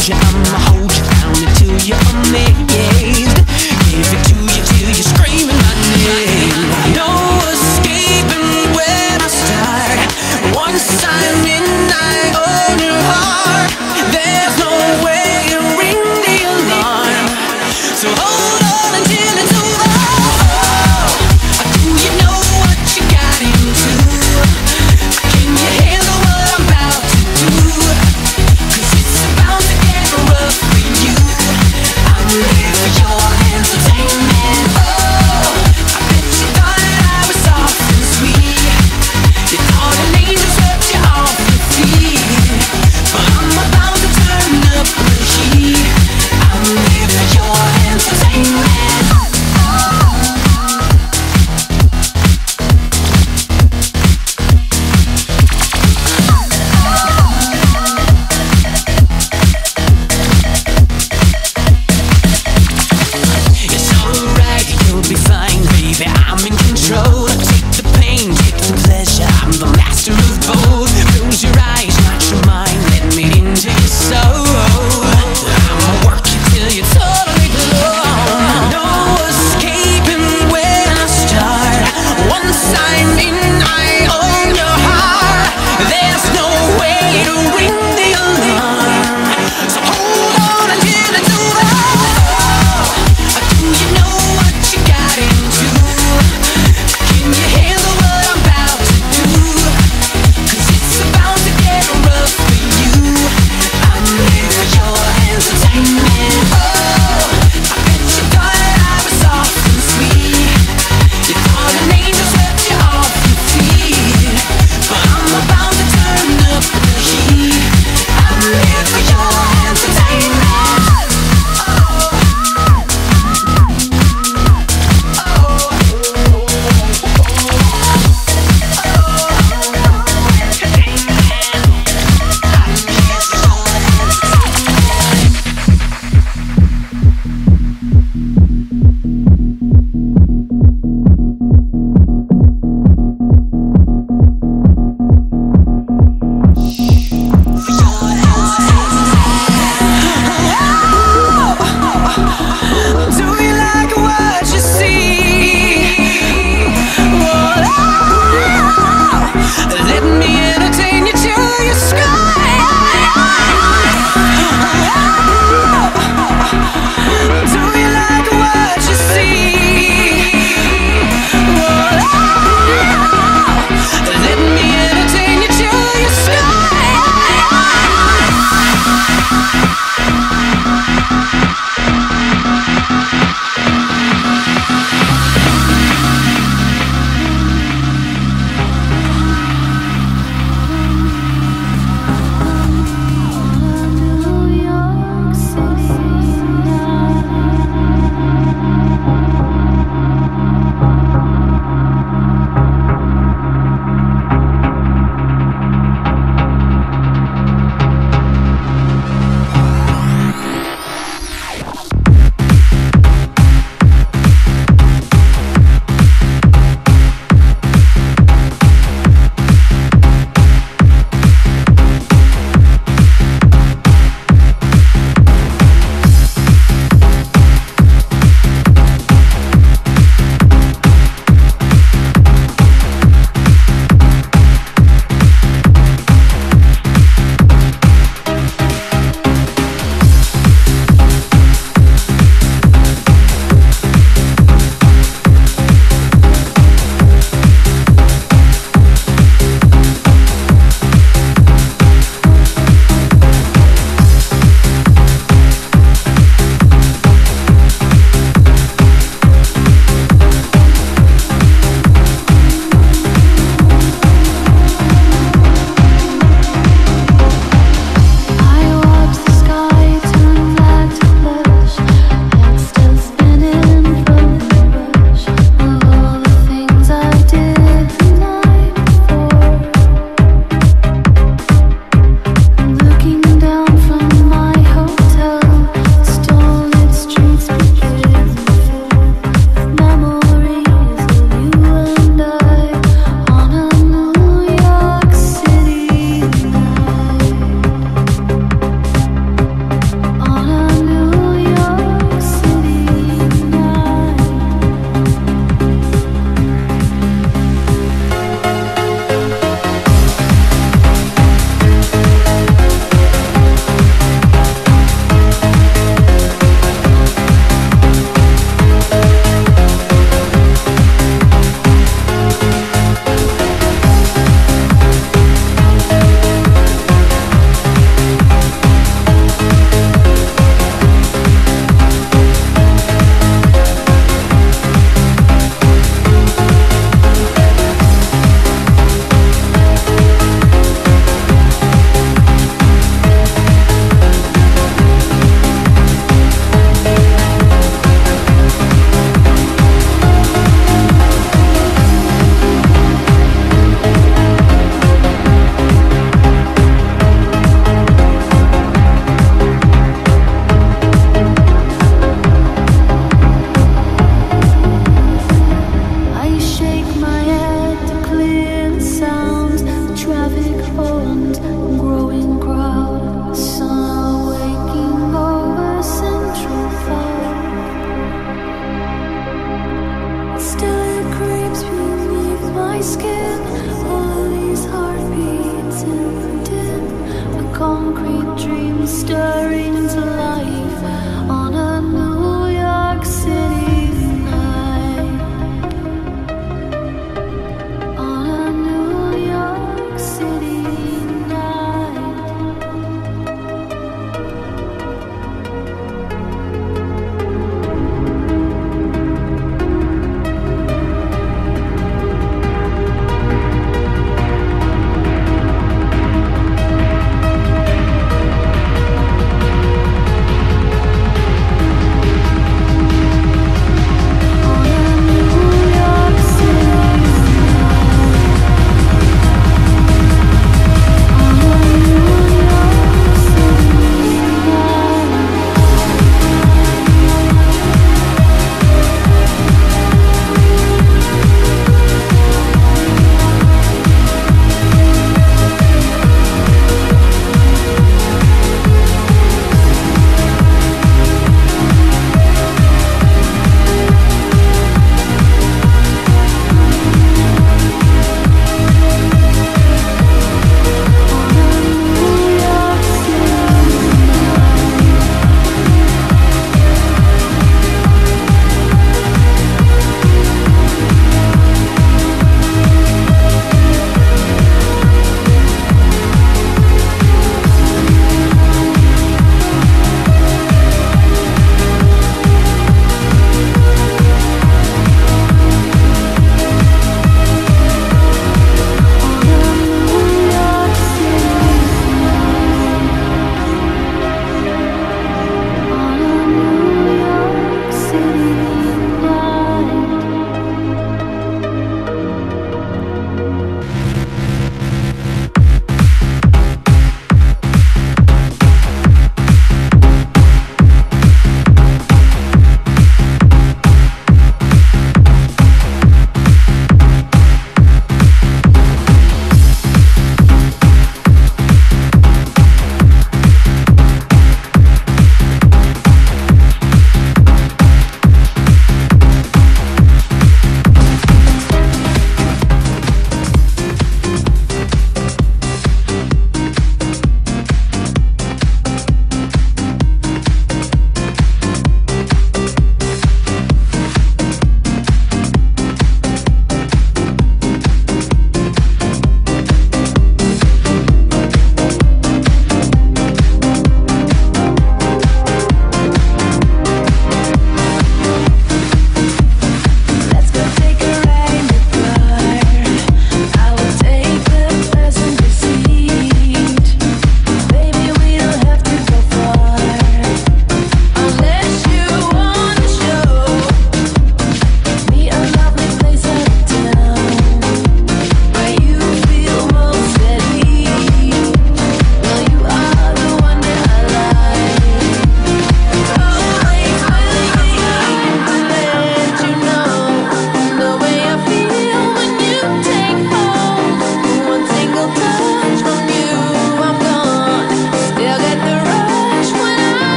told you I'ma hold you